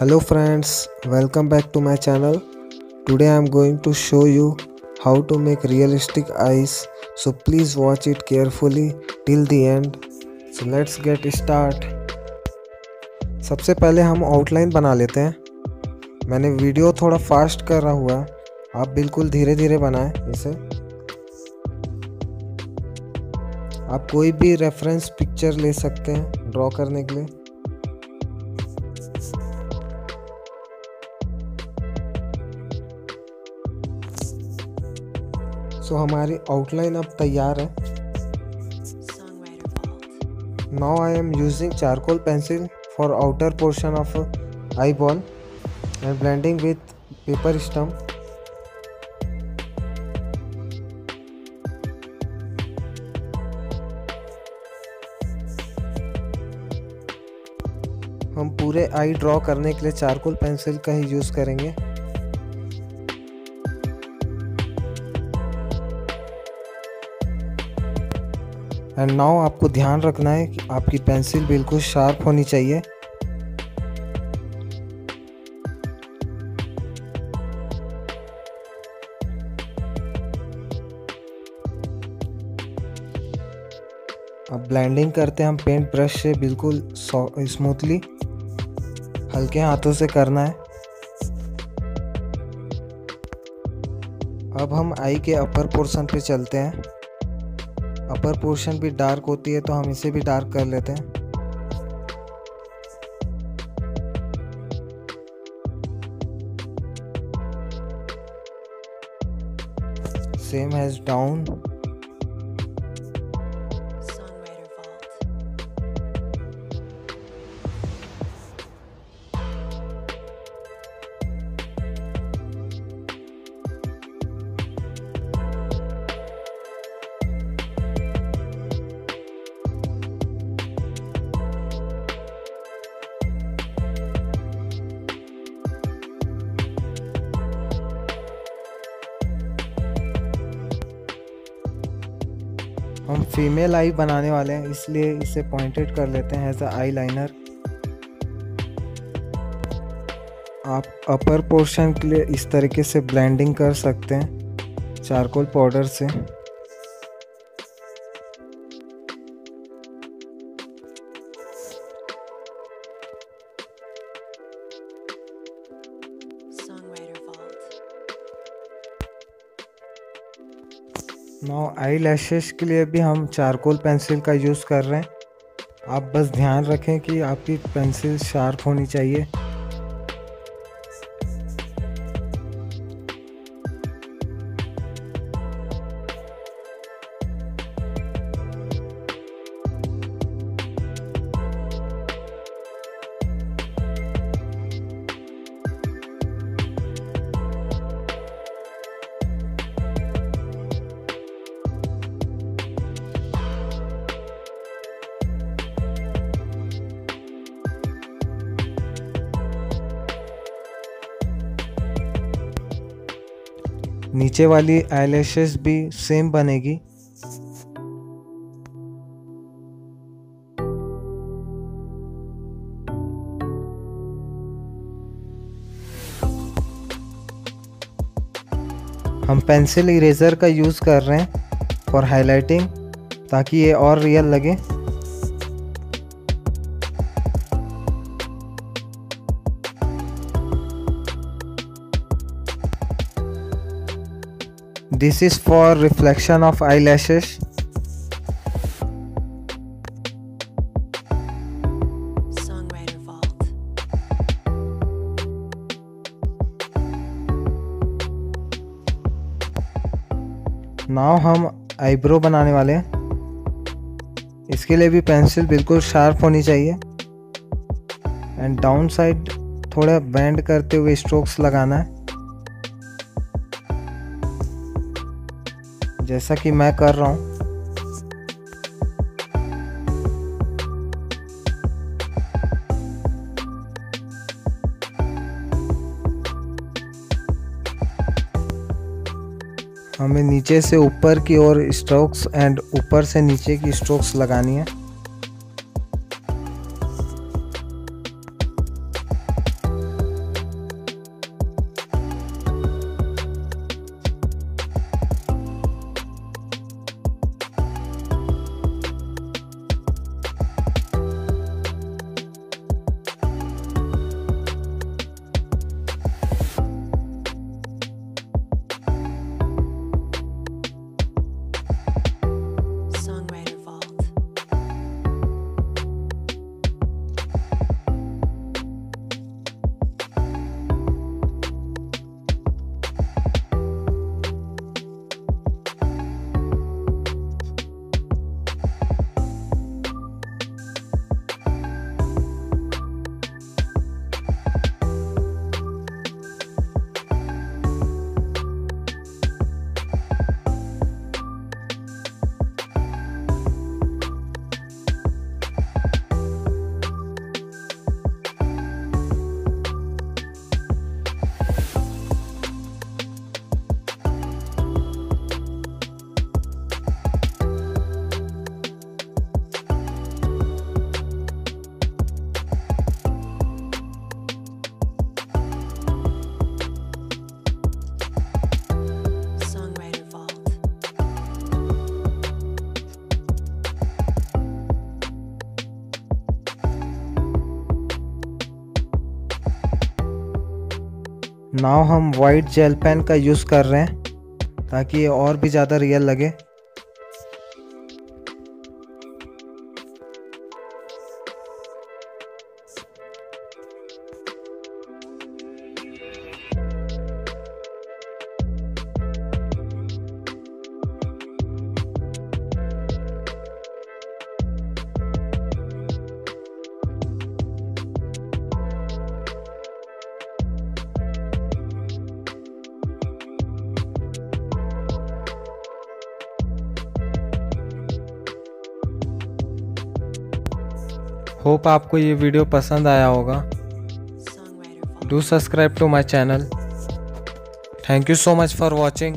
Hello friends, welcome back to my channel. Today I am going to show you how to make realistic eyes. So please watch it carefully till the end. So let's get start. सबसे पहले हम outline बना लेते हैं मैंने video थोड़ा fast कर रहा हुआ है आप बिल्कुल धीरे धीरे बनाएँ इसे आप कोई भी रेफरेंस पिक्चर ले सकते हैं ड्रॉ करने के लिए सो हमारी आउटलाइन अब तैयार है। Now I am using charcoal pencil for outer portion of eye ball and blending with paper stump हम पूरे आई ड्रॉ करने के लिए चारकोल पेंसिल का ही यूज़ करेंगे। एंड नाउ आपको ध्यान रखना है कि आपकी पेंसिल बिल्कुल शार्प होनी चाहिए। अब ब्लेंडिंग करते हैं हम पेंट ब्रश से बिल्कुल स्मूथली हल्के हाथों से करना है। अब हम आई के अपर पोर्शन पे चलते हैं। अपर पोर्शन भी डार्क होती है तो हम इसे भी डार्क कर लेते हैं। सेम हैज़ डाउन हम फीमेल आई बनाने वाले हैं, इसलिए इसे पॉइंटेड कर लेते हैं एज अ आई लाइनर आप अपर पोर्शन के लिए इस तरीके से ब्लेंडिंग कर सकते हैं चारकोल पाउडर से। नाउ आई लैशेस के लिए भी हम चारकोल पेंसिल का यूज़ कर रहे हैं। आप बस ध्यान रखें कि आपकी पेंसिल शार्प होनी चाहिए। नीचे वाली आईलैशेस भी सेम बनेगी। हम पेंसिल इरेजर का यूज़ कर रहे हैं फॉर हाइलाइटिंग ताकि ये और रियल लगे। This is for reflection of eyelashes. नाव हम आईब्रो बनाने वाले हैं। इसके लिए भी पेंसिल बिल्कुल शार्प होनी चाहिए। एंड डाउन साइड थोड़ा बैंड करते हुए स्ट्रोक्स लगाना है। जैसा कि मैं कर रहा हूँ। हमें नीचे से ऊपर की ओर स्ट्रोक्स एंड ऊपर से नीचे की स्ट्रोक्स लगानी है। नाव हम वाइट जेल पेन का यूज़ कर रहे हैं ताकि ये और भी ज़्यादा रियल लगे। होप आपको ये वीडियो पसंद आया होगा। Do subscribe to my channel thank you so much for watching